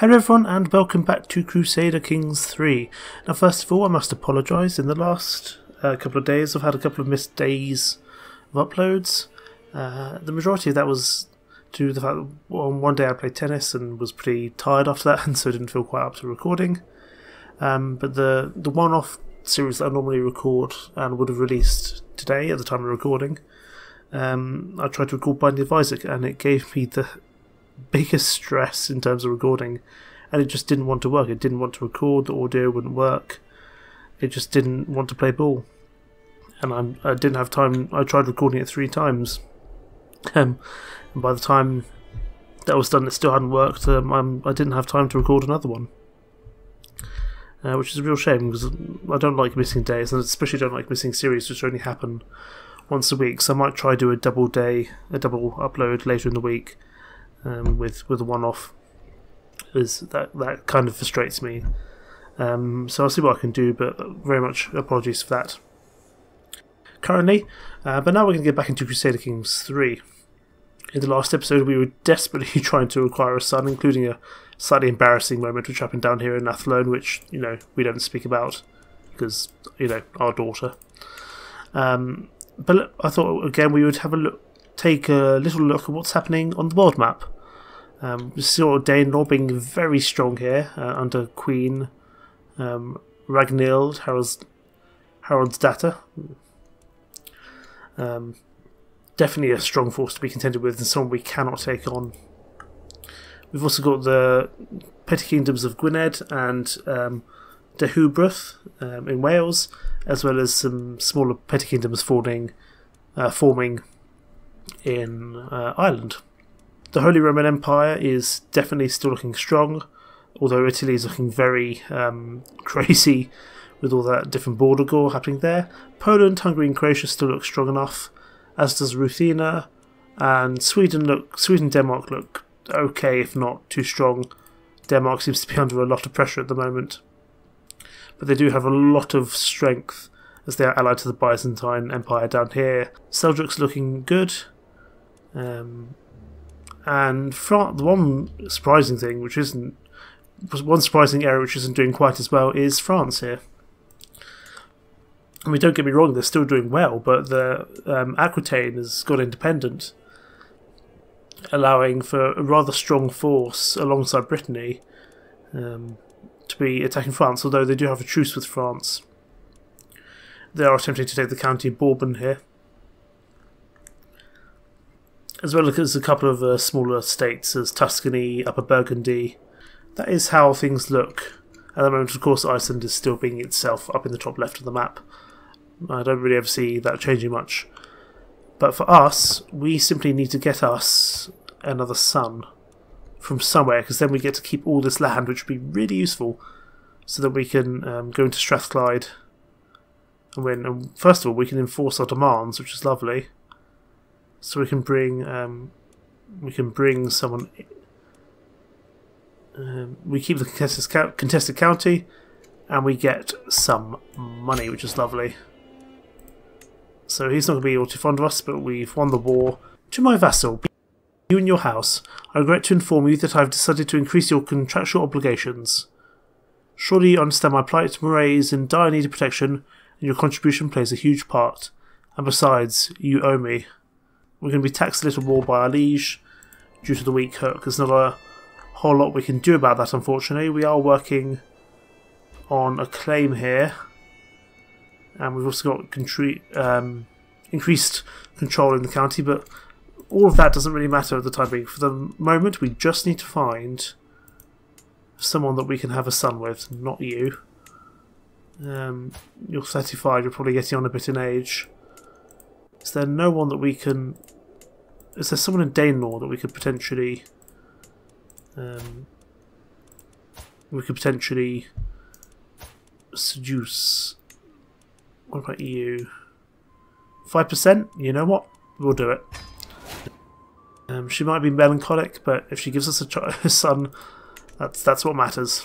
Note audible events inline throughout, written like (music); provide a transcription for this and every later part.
Hello everyone and welcome back to Crusader Kings 3. Now first of all I must apologise, in the last uh, couple of days I've had a couple of missed days of uploads. Uh, the majority of that was due to the fact that well, one day I played tennis and was pretty tired after that (laughs) and so didn't feel quite up to recording. Um, but the, the one-off series that I normally record and would have released today at the time of recording, um, I tried to record Binding of Isaac and it gave me the biggest stress in terms of recording, and it just didn't want to work. It didn't want to record. The audio wouldn't work. It just didn't want to play ball, and I'm, I didn't have time. I tried recording it three times, um, and by the time that was done, it still hadn't worked. Um, I didn't have time to record another one. Uh, which is a real shame because I don't like missing days, and especially don't like missing series which only happen once a week. So I might try to do a double day, a double upload later in the week, um, with with a one-off is that that kind of frustrates me. Um, so I'll see what I can do, but very much apologies for that. Currently, uh, but now we're going to get back into Crusader Kings 3. In the last episode, we were (laughs) desperately trying to acquire a son, including a slightly embarrassing moment which happened down here in Athlone, which you know we don't speak about because you know our daughter. Um, but I thought again we would have a look, take a little look at what's happening on the world map. Um, we saw Danelaw being very strong here uh, under Queen um, Ragnhild, Harold's, Harold's daughter. Um, definitely a strong force to be contended with and someone we cannot take on. We've also got the petty kingdoms of Gwynedd and um, Deheubarth um, in Wales, as well as some smaller petty kingdoms forming, uh, forming in uh, Ireland. The Holy Roman Empire is definitely still looking strong, although Italy is looking very um, (laughs) crazy with all that different border gore happening there. Poland, Hungary, and Croatia still look strong enough, as does Ruthenia, and Sweden look Sweden Denmark look okay, if not too strong. Denmark seems to be (laughs) under a lot of pressure at the moment, but they do have a lot of strength as they are allied to the Byzantine Empire down here. Seljuk's looking good. Um, and France, the one surprising thing, which isn't one surprising area which isn't doing quite as well, is France here. I mean, don't get me wrong; they're still doing well, but the um, Aquitaine has got independent, allowing for a rather strong force alongside Brittany um, to be attacking France. Although they do have a truce with France, they are attempting to take the county of Bourbon here as well as a couple of uh, smaller states as Tuscany, Upper Burgundy. That is how things look. At the moment, of course, Iceland is still being itself up in the top left of the map. I don't really ever see that changing much. But for us, we simply need to get us another son from somewhere, because then we get to keep all this land, which would be really useful, so that we can um, go into Strathclyde and win. And first of all, we can enforce our demands, which is lovely. So we can bring um, we can bring someone. Um, we keep the contested, contested county, and we get some money, which is lovely. So he's not going to be all too fond of us, but we've won the war. To my vassal, you and your house, I regret to inform you that I have decided to increase your contractual obligations. Surely you understand my plight. Moray is in dire need of protection, and your contribution plays a huge part. And besides, you owe me. We're going to be taxed a little more by our liege due to the weak hook. There's not a whole lot we can do about that, unfortunately. We are working on a claim here. And we've also got um, increased control in the county, but all of that doesn't really matter at the time being. For the moment, we just need to find someone that we can have a son with, not you. Um, you're 35, you're probably getting on a bit in age. Is there no one that we can is there someone in Danelaw that we could potentially um, we could potentially seduce? What about you? Five percent? You know what? We'll do it. Um, she might be melancholic, but if she gives us a, (laughs) a son, that's that's what matters.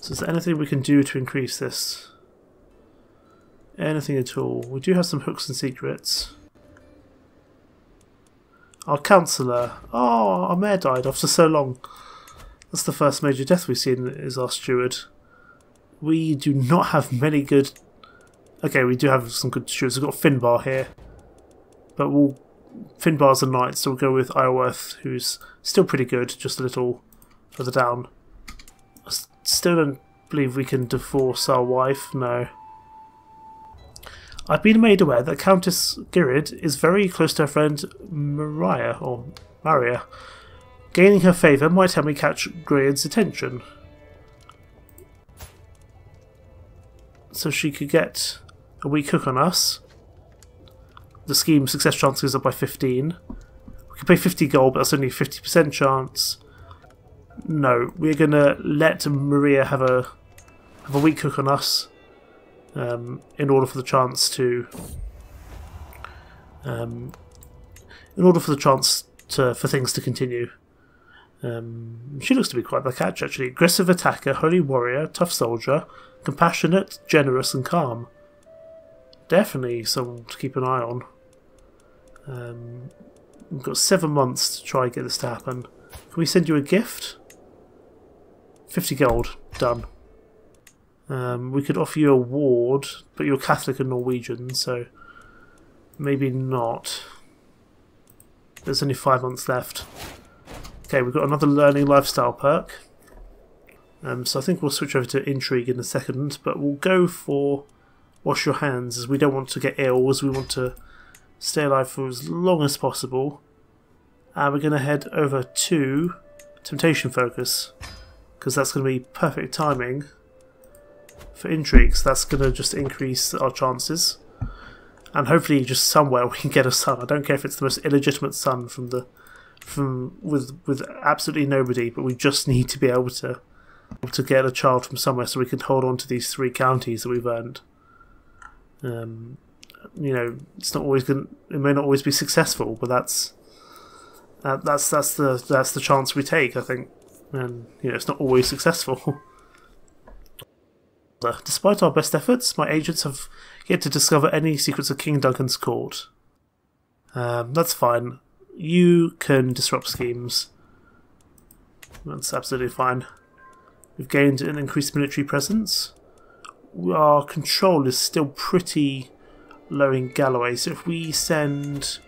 So is there anything we can do to increase this? Anything at all? We do have some hooks and secrets. Our councillor. Oh, our mayor died after so long. That's the first major death we've seen is our steward. We do not have many good... Okay, we do have some good stewards. We've got Finbar here. But we'll... Finbar's a knight, so we'll go with Iorwerth, who's still pretty good, just a little further down. I still don't believe we can divorce our wife, no. I've been made aware that Countess Gyrid is very close to her friend Maria, or Maria. Gaining her favour might help me catch Gyrid's attention. So she could get a weak hook on us. The scheme success chance goes up by 15. We can pay 50 gold, but that's only a 50% chance. No, we're going to let Maria have a have a weak hook on us um, in order for the chance to um, in order for the chance to for things to continue. Um, she looks to be quite the catch actually. Aggressive attacker, holy warrior, tough soldier, compassionate, generous, and calm. Definitely someone to keep an eye on. Um, we've got seven months to try and get this to happen. Can we send you a gift? 50 gold. Done. Um, we could offer you a ward, but you're Catholic and Norwegian, so maybe not. There's only five months left. Okay, we've got another learning lifestyle perk. Um, so I think we'll switch over to intrigue in a second, but we'll go for wash your hands as we don't want to get ill, as we want to stay alive for as long as possible. And we're going to head over to temptation focus because that's going to be perfect timing for intrigues. That's going to just increase our chances. And hopefully just somewhere (laughs) we can get a son. I don't care if it's the most illegitimate son from the from with with absolutely nobody, but we just need to be able to to get a child from somewhere so we can hold on to these three counties that we've earned. Um, you know, it's not always going. It may not always be successful, but that's uh, that's that's the that's the chance we take. I think, and you know, it's not always successful. (laughs) Despite our best efforts, my agents have yet to discover any secrets of King Duncan's court. Um, that's fine. You can disrupt schemes. That's absolutely fine. We've gained an increased military presence. Our control is still pretty low in Galloway, so if we send...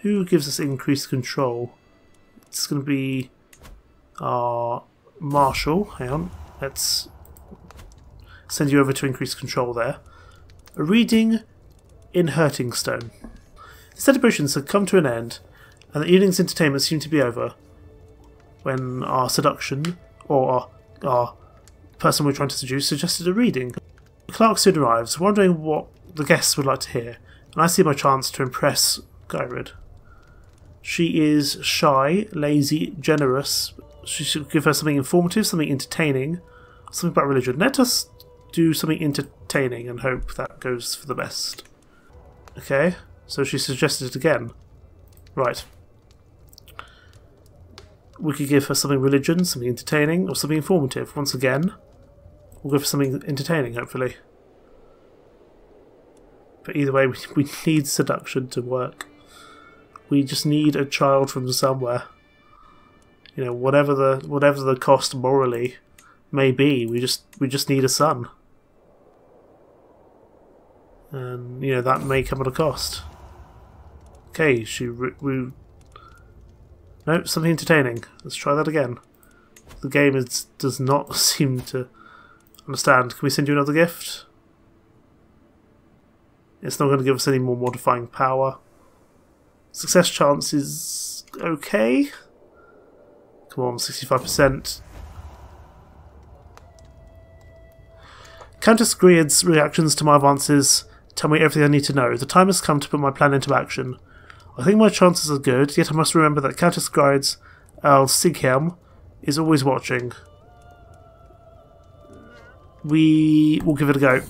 Who gives us increased control? It's going to be our Marshal. Hang on. Let's send you over to increase control there. A reading in Hurtingstone. The celebrations had come to an end, and the evening's entertainment seemed to be over when our seduction, or our, our person we're trying to seduce, suggested a reading. The clerk soon arrives, wondering what the guests would like to hear, and I see my chance to impress Gyrid. She is shy, lazy, generous. She should give her something informative, something entertaining, something about religion. Let us do something entertaining and hope that goes for the best. Okay, so she suggested it again. Right. We could give her something religion, something entertaining, or something informative. Once again, we'll go for something entertaining, hopefully. But either way, we, (laughs) we need seduction to work. We just need a child from somewhere. You know, whatever the whatever the cost morally may be, we just we just need a son and you know that may come at a cost. Okay, she we no something entertaining. Let's try that again. The game is does not (laughs) seem to understand. Can we send you another gift? It's not going to give us any more modifying power. Success chance is okay. Come on, 65%. Countess Griad's reactions to my advances Tell me everything I need to know. The time has come to put my plan into action. I think my chances are good, yet I must remember that Countess Grides Al Sighelm is always watching. We will give it a go.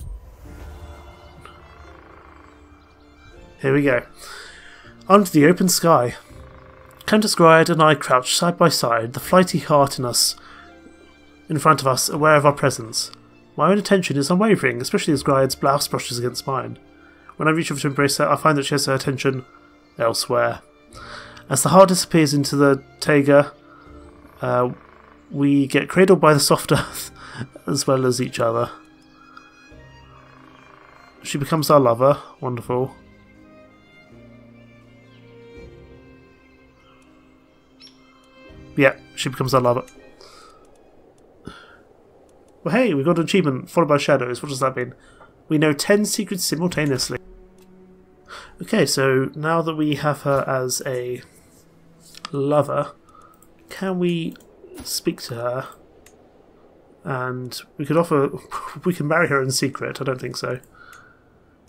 Here we go. Under the open sky. Countess Gride and I crouch side by side, the flighty hart in us, in front of us, aware of our presence. My own attention is unwavering, especially as Gride's blouse brushes against mine. When I reach over to embrace her, I find that she has her attention elsewhere. As the hart disappears into the Taiga, uh, we get cradled by the soft (laughs) earth as well as each other. She becomes our lover. Wonderful. Yeah, she becomes our lover. Well, hey, we got an achievement followed by shadows. What does that mean? We know 10 secrets simultaneously. Okay, so now that we have her as a lover, can we speak to her? And we could offer. (laughs) We can marry her in secret. I don't think so.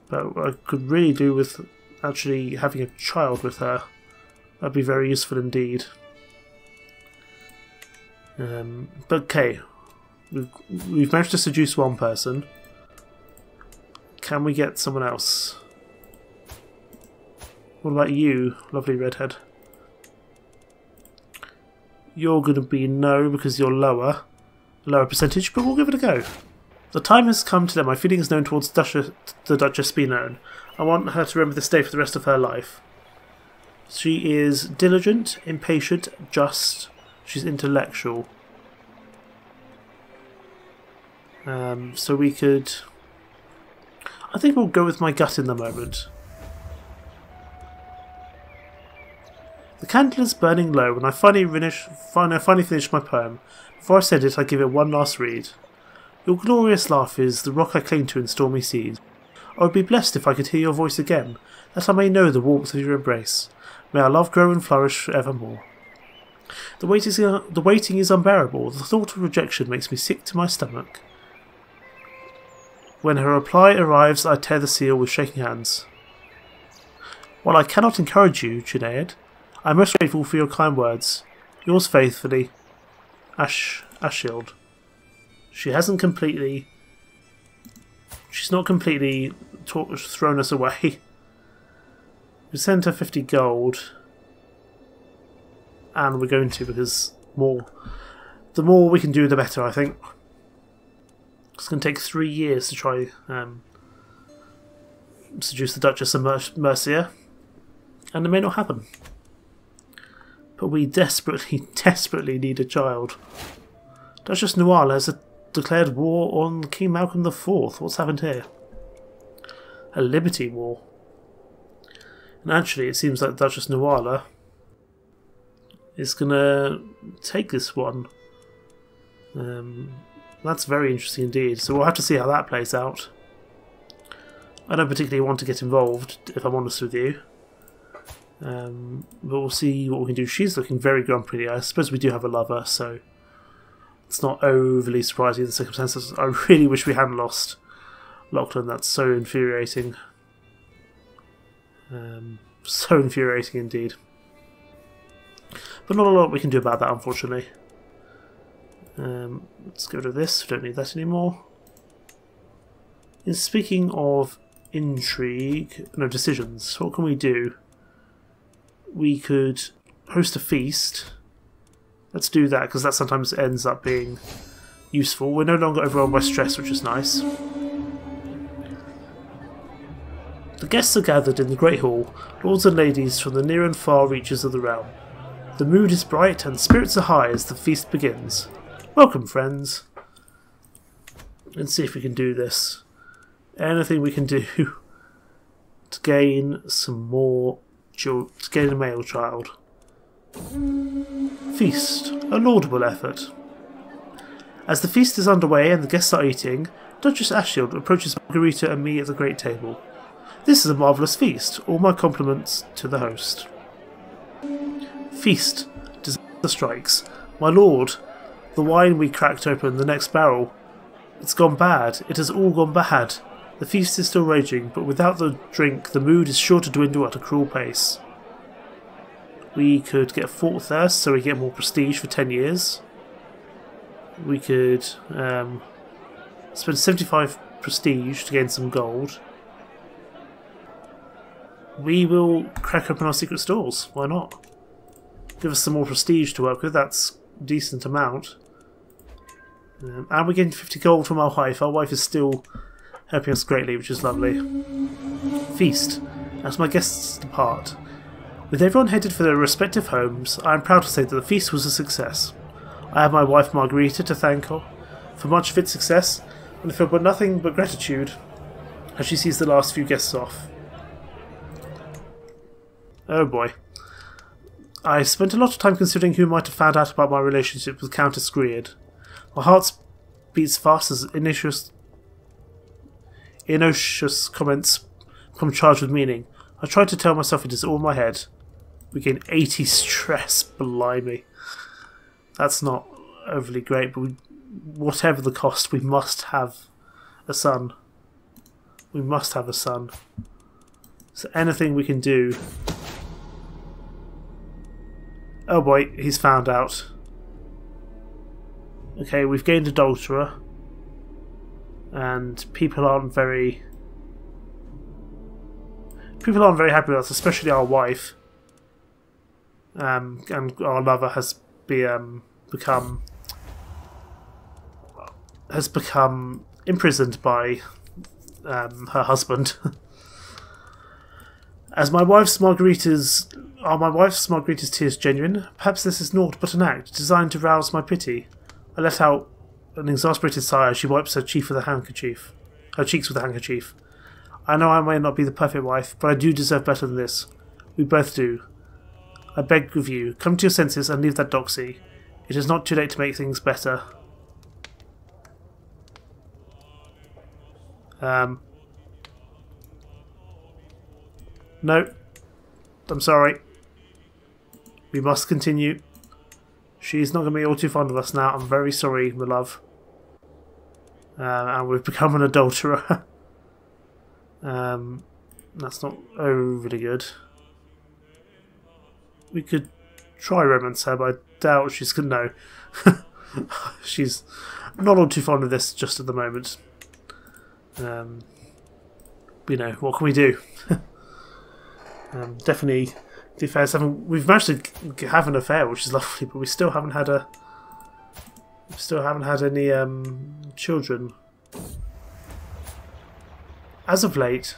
But I could really do with actually having a child with her. That'd be very useful indeed. Um, but okay, we've, we've managed to seduce one person. Can we get someone else? What about you, lovely redhead? You're going to be no because you're lower, lower percentage, but we'll give it a go. The time has come to let my feelings known towards Duchess, the Duchess be known. I want her to remember this day for the rest of her life. She is diligent, impatient, just. She's intellectual. Um, so we could... I think we'll go with my gut in the moment. The candle is burning low, and I finally finish, finally, finally finish my poem. Before I send it, I give it one last read. Your glorious laugh is the rock I cling to in stormy seas. I would be blessed if I could hear your voice again, that I may know the warmth of your embrace. May our love grow and flourish evermore. The, wait is, uh, the waiting is unbearable. The thought of rejection makes me sick to my stomach. When her reply arrives, I tear the seal with shaking hands. While I cannot encourage you, Junaid, I am most grateful for your kind words. Yours faithfully, Ash Ashield. She hasn't completely. She's not completely thrown us away. (laughs) We sent her 50 gold. And we're going to because more. The more we can do, the better, I think. It's going to take three years to try um, seduce the Duchess of Mer Mercia. And it may not happen. But we desperately, (laughs) desperately need a child. Duchess Nuala has declared war on King Malcolm IV. What's happened here? A liberty war. And actually, it seems like Duchess Nuala is going to take this one. Um, that's very interesting indeed. So we'll have to see how that plays out. I don't particularly want to get involved, if I'm honest with you. Um, but we'll see what we can do. She's looking very grumpy. I suppose we do have a lover, so it's not overly surprising in the circumstances. I (laughs) really wish we hadn't lost Lachlan. That's so infuriating. Um, so (laughs) infuriating indeed. But not a lot we can do about that, unfortunately. Um, let's get rid of this. We don't need that anymore. In speaking of intrigue, no decisions, what can we do? We could host a feast Let's do that, because that sometimes ends up being useful. We're no longer overwhelmed by stress, which is nice. The guests are gathered in the Great Hall, lords and ladies from the near and far reaches of the realm. The mood is bright and spirits are high as the feast begins. Welcome, friends. Let's see if we can do this. Anything we can do (laughs) to gain some more, to gain a male child. Feast, a laudable effort. As the feast is underway and the guests are eating, Duchess Ashield approaches Margarita and me at the great table. This is a marvellous feast. All my compliments to the host. Feast. Disaster strikes. My lord, the wine we cracked open, the next barrel. It's gone bad. It has all gone bad. The feast is still raging, but without the drink, the mood is sure to dwindle at a cruel pace. We could get a Fort Thirst so we get more prestige for 10 years. We could um, spend 75 prestige to gain some gold. We will crack open our secret stores. Why not? Give us some more prestige to work with. That's decent amount. Um, and we're getting 50 gold from our wife. Our wife is still helping us greatly, which is lovely. Feast. As my guests depart, With everyone headed for their respective homes, I am proud to say that the feast was a success. I have my wife Margarita to thank her for much of its success, and I feel but nothing but gratitude as she sees the last few guests off. Oh boy. I spent a lot of time considering who might have found out about my relationship with Countess Greard. My heart beats fast as innocuous, innocuous comments come charged with meaning. I try to tell myself it is all in my head. We gain 80 stress, (laughs) blimey. That's not overly great, but we, whatever the cost, we must have a son. We must have a son. So anything we can do... Oh boy, he's found out. Okay, we've gained adulterer. And people aren't very... People aren't very happy with us, especially our wife. Um, and our lover has be, um, become has become imprisoned by um, her husband. (laughs) As my wife's margaritas are my wife's margarita's tears genuine? Perhaps this is naught but an act designed to rouse my pity. I let out an exasperated sigh as she wipes her cheek with a handkerchief. Her cheeks with a handkerchief. I know I may not be the perfect wife, but I do deserve better than this. We both do. I beg of you, come to your senses and leave that doxy. It is not too late to make things better. Um. No. I'm sorry. We must continue. She's not going to be all too fond of us now. I'm very sorry, my love. Uh, and we've (laughs) become an adulterer. (laughs) um, that's not overly good. We could try romance her, but I doubt she's going to know. (laughs) she's not all too fond of this just at the moment. Um, you know, what can we do? um, definitely We've managed to have an affair, which is (laughs) lovely, but we still haven't had a. Still haven't had any um, children. As of late,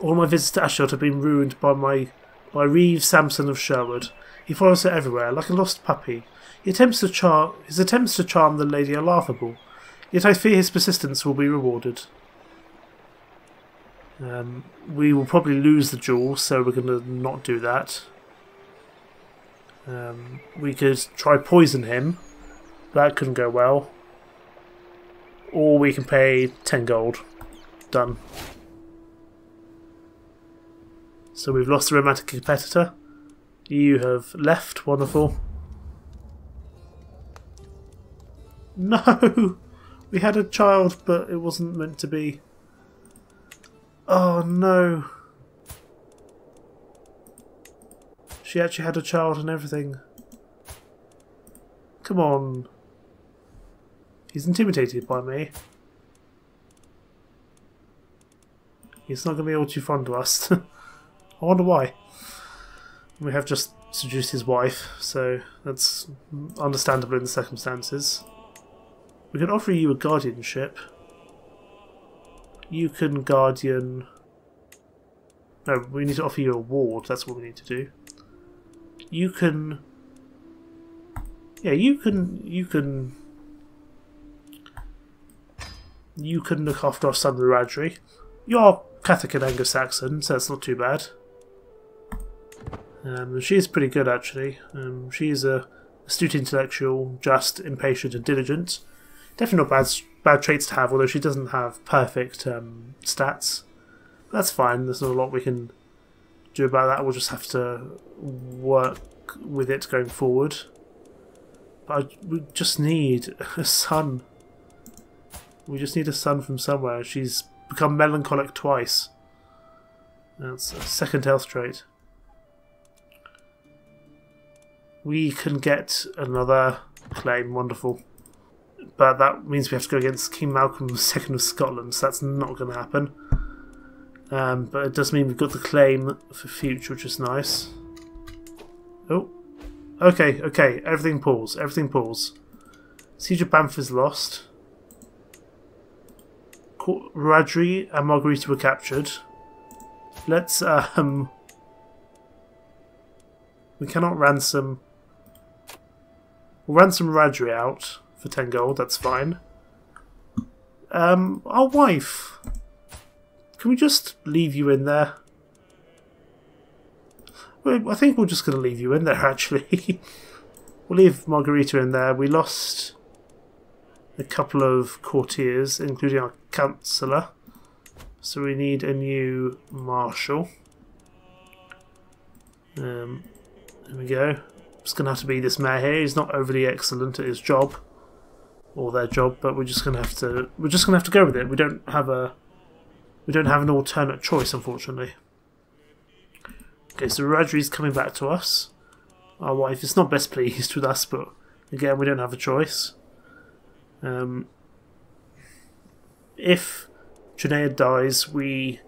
all my visits to Ashdod have been ruined by my by Reeve Sampson of Sherwood. He follows her everywhere, like a lost puppy. He attempts to char his attempts to charm the lady are laughable, yet I fear his persistence will be rewarded. Um, we will probably lose the jewel, so we're going to not do that. Um, we could try poison him. That couldn't go well. Or we can pay 10 gold. Done. So we've lost the romantic competitor. You have left. Wonderful. No! (laughs) We had a child, but it wasn't meant to be. Oh no. She actually had a child and everything. Come on. He's intimidated by me. He's not going to be all too fond to us. (laughs) I wonder why. We have just seduced his wife, so that's understandable in the circumstances. We can offer you a guardianship you can guardian... No, we need to offer you a ward, that's what we need to do. You can... Yeah, you can... You can... You can look after our son Radri. You're Catholic and Anglo-Saxon, so that's not too bad. Um, she's pretty good, actually. Um, she's a astute intellectual, just, impatient and diligent. Definitely not bad bad traits to have, although she doesn't have perfect um, stats. That's fine, there's not a lot we can do about that, we'll just have to work with it going forward. But I, we just need a son. We just need a son from somewhere. She's become melancholic twice. That's a second health trait. We can get another claim, wonderful but that means we have to go against King Malcolm II of Scotland, so that's not going to happen. Um, but it does mean we've got the claim for future, which is nice. Oh, okay, okay, everything pulls, everything pulls. Siege of Banff is lost. Radri and Margarita were captured. Let's um, We cannot ransom... We'll ransom Radri out for 10 gold, that's fine. Um, our wife. Can we just leave you in there? I think we're just going to leave you in there, (laughs) actually. we'll leave Margarita in there. We lost a couple of courtiers, including our councillor. So we need a new marshal. Um, there we go. It's going to have to be this mayor here. He's not overly excellent at his job or their job, but we're just to have to we're just to have to go with it. We don't have a we don't have an alternate choice, unfortunately. Okay, so Radri's coming back to us. Our wife is not best pleased with us, but again, we don't have a choice. Um, if Junaid dies, we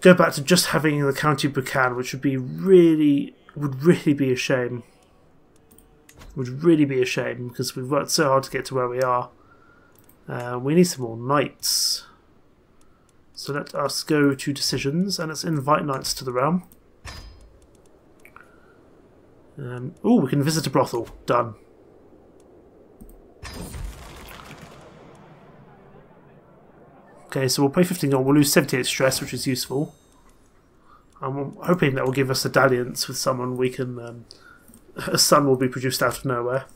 go back to just having the county Buchan, which would be really would really be a shame. Would really be a shame because we've worked so hard to get to where we are. Uh, we need some more knights. So let us go to decisions and let's invite knights to the realm. Um, oh, we can visit a brothel. Done. Okay, so we'll pay 15 gold. We'll lose 78 stress, which is useful. I'm hoping that will give us a dalliance with someone we can... Um, a son will be produced out of nowhere.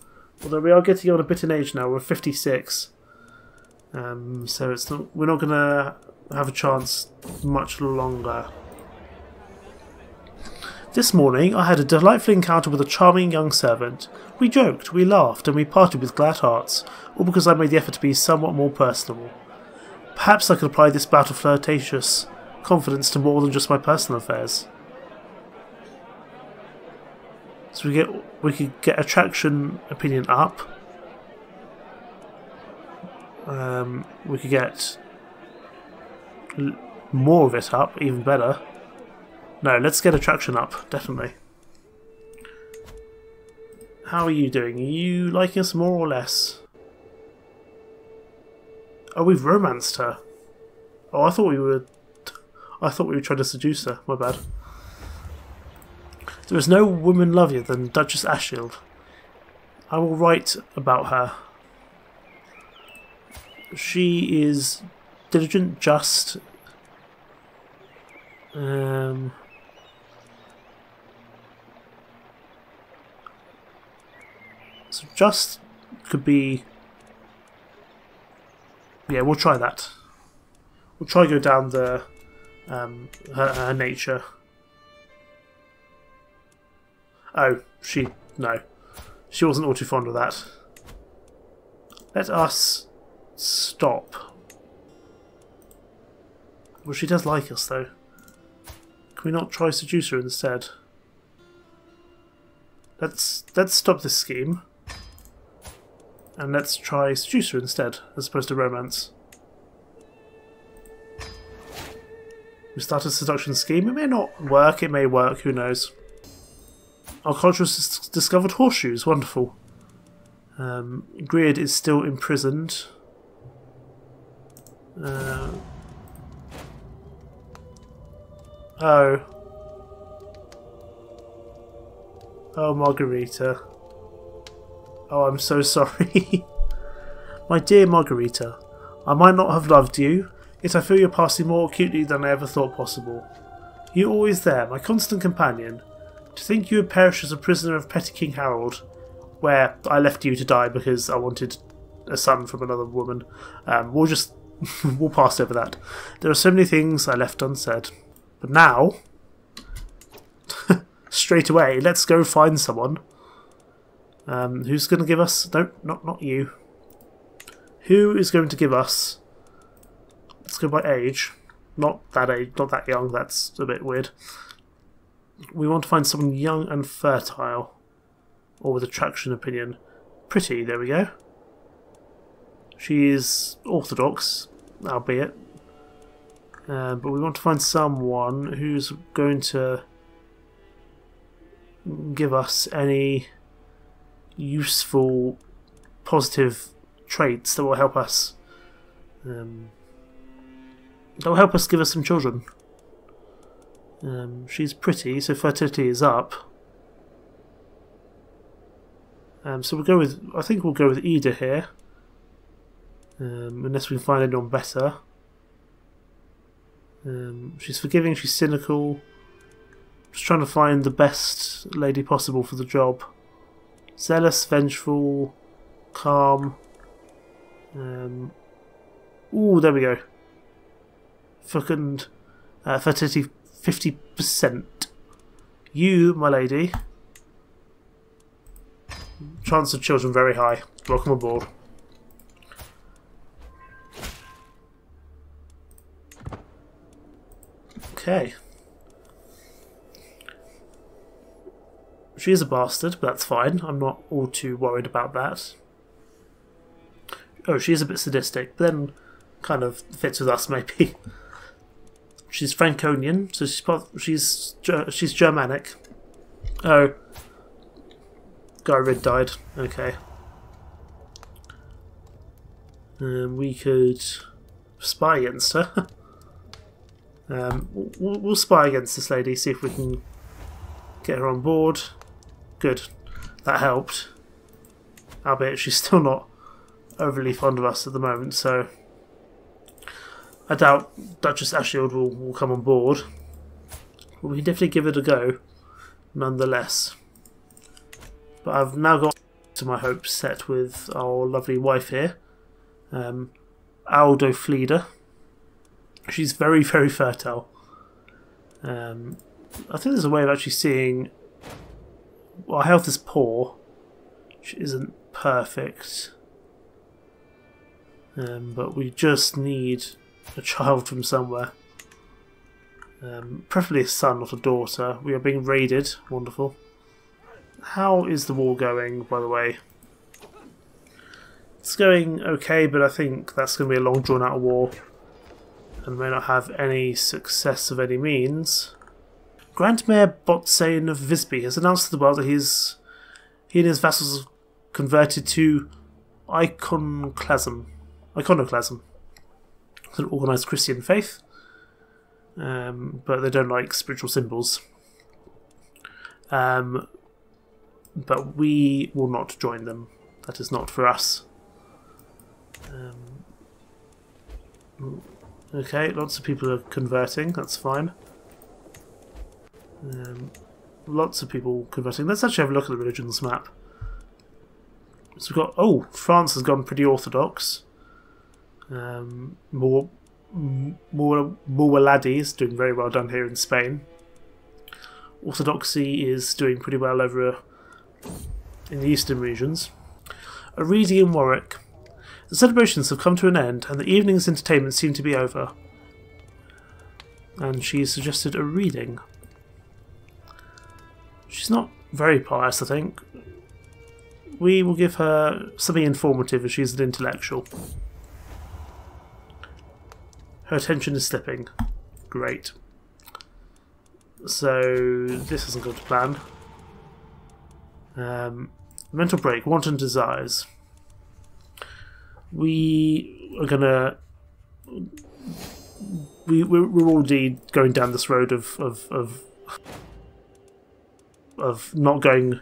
Although we are getting on a bit in age now. We're 56. Um, so it's not, we're not going to have a chance much longer. This morning I had a delightful encounter with a charming young servant. We joked, we laughed, and we parted with glad hearts, all because I made the effort to be somewhat more personable. Perhaps I could apply this bout of flirtatious confidence to more than just my personal affairs. So we get we could get attraction opinion up. Um, we could get more of it up, even better. No, let's get attraction up, definitely. How are you doing? Are you liking us more or less? Oh, we've romanced her. Oh, I thought we were... I thought we were trying to seduce her. My bad. There is no woman lovelier than Duchess Ashield. I will write about her. She is diligent, just. Um, so just could be. Yeah, we'll try that. We'll try to go down the um, her, her nature. Oh, she no, she wasn't all too fond of that. Let us stop well, she does like us, though. Can we not try seduce her instead? Let's let's stop this scheme. And let's try seduce her instead, as opposed to romance. We start a seduction scheme. It may not work, it may work, who knows. Our culture discovered horseshoes, wonderful. Um, Griad is still imprisoned. Uh, Oh. Oh, Margarita. Oh, I'm so sorry. (laughs) My dear Margarita, I might not have loved you, yet I feel you're passing more acutely than I ever thought possible. You're always there, my constant companion. To think you would perish as a prisoner of petty King Harold, where I left you to die because I wanted a son from another woman. Um, we'll just (laughs) we'll pass over that. There are so many things I left unsaid. But now, (laughs) straight away, let's go find someone. Um, who's going to give us... No, not, not you. Who is going to give us... Let's go by age. Not that age, not that young, that's a bit weird. We want to find someone young and fertile. Or with attraction opinion. Pretty, there we go. She is orthodox, albeit. Uh, but we want to find someone who's going to give us any useful, positive traits that will help us. Um, that will help us give us some children. Um, she's pretty, so fertility is up. Um, so we'll go with. I think we'll go with Ida here, um, unless we find anyone better. Um, she's forgiving. She's cynical. Just trying to find the best lady possible for the job. Zealous, vengeful, calm. Um, ooh, there we go. Fucking uh, fertility 50%. You, my lady. Chance of children very high. Welcome aboard. Okay. She is a bastard, but that's fine. I'm not all too worried about that. Oh, she is a bit sadistic, but then kind of fits with us, (laughs) maybe. She's Franconian, so she's she's she's Germanic. Oh, Guy Red died. Okay. Um, we could spy against her. (laughs) um, we'll, we'll spy against this lady, see if we can get her on board. Good. That helped. Albeit she's (laughs) still not overly fond of us at the moment, so I doubt Duchess Ashield will, will come on board. But we can definitely give it a go, nonetheless. But I've now got to my hopes set with our lovely wife here, um, Aldo Fleeder. She's very, very fertile. Um, I think there's a way of actually seeing. Well, our health is poor. which isn't perfect. Um, but we just need a child from somewhere. Um, preferably a son, not a daughter. We are being raided. Wonderful. How is the war going, by the way? It's going okay, but I think that's going to be a long drawn out war and may not have any success of any means. Grand Mayor Botsane of Visby has announced to the world that he's, he and his vassals have converted to iconoclasm. Iconoclasm an organised Christian faith, um, but they don't like spiritual symbols. Um, but we will not join them. That is not for us. Um, okay, lots of people are converting. That's fine. Um, lots of people converting. Let's actually have a look at the religions map. So we've got oh, France has gone pretty orthodox. Um, more, Muwalladi is doing very well down here in Spain. Orthodoxy is doing pretty well over uh, in the eastern regions. Aridi in Warwick. The celebrations have come to an end, and the evening's entertainment seem to be over. And she suggested a reading. She's not very pious, I think. We will give her something informative as she's an intellectual. Her attention is slipping. Great. So this isn't gone to plan. Um, mental break. Wanton desires. We are gonna. We we're, we're already going down this road of of of of not going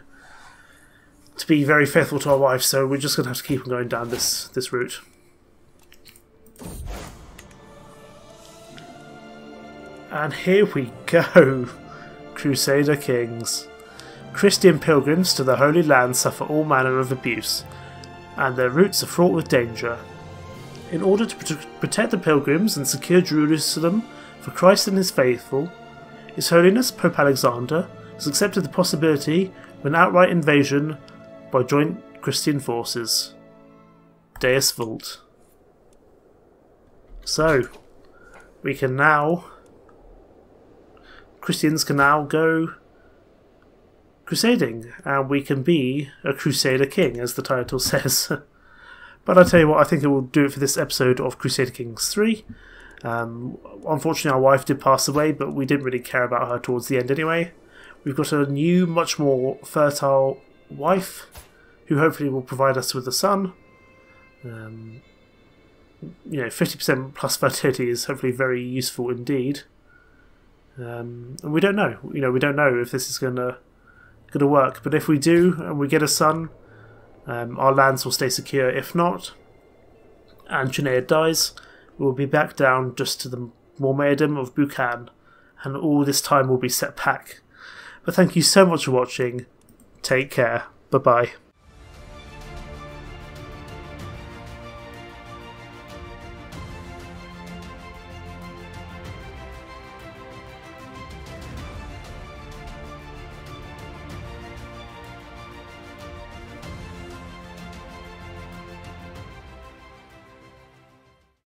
to be very faithful to our wife. So we're just gonna have to keep on going down this this route. And here we go, (laughs) Crusader Kings. Christian pilgrims to the Holy Land suffer all manner of abuse, and their routes are fraught with danger. In order to protect the pilgrims and secure Jerusalem for Christ and his faithful, His Holiness Pope Alexander has accepted the possibility of an outright invasion by joint Christian forces. Deus Vult. So, we can now Christians can now go crusading, and we can be a Crusader King, as the title (laughs) says. but I tell you what, I think it will do it for this episode of Crusader Kings 3. Um, unfortunately, our wife did pass away, but we didn't really care about her towards the end anyway. We've got a new, much more fertile wife who hopefully will provide us with a son. Um, you know, 50% plus fertility is hopefully very useful indeed. Um, and we don't know. You know, we don't know if this is gonna gonna work. But if we do and we get a son, um, our lands will stay secure. If not, and Janaea dies, we will be back down just to the Mormaerdom of Buchan, and all this time will be set back. But thank you so much for watching. Take care. Bye bye.